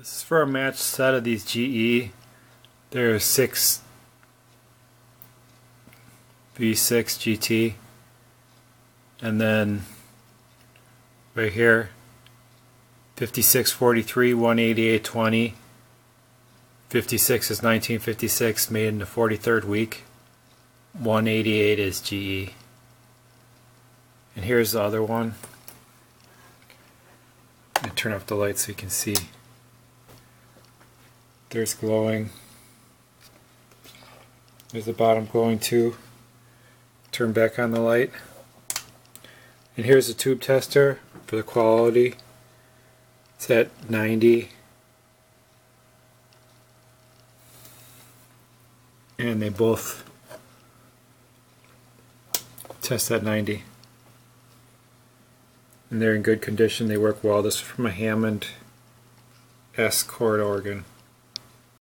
This is for a matched set of these GE. There are six V6 GT. And then right here 5643 18820 56 is 1956 made in the 43rd week. 188 is GE and here's the other one. Turn off the light so you can see there's glowing. There's the bottom glowing too. Turn back on the light. And here's the tube tester for the quality. It's at 90 and they both test at 90 and they're in good condition. They work well. This is from a Hammond S chord organ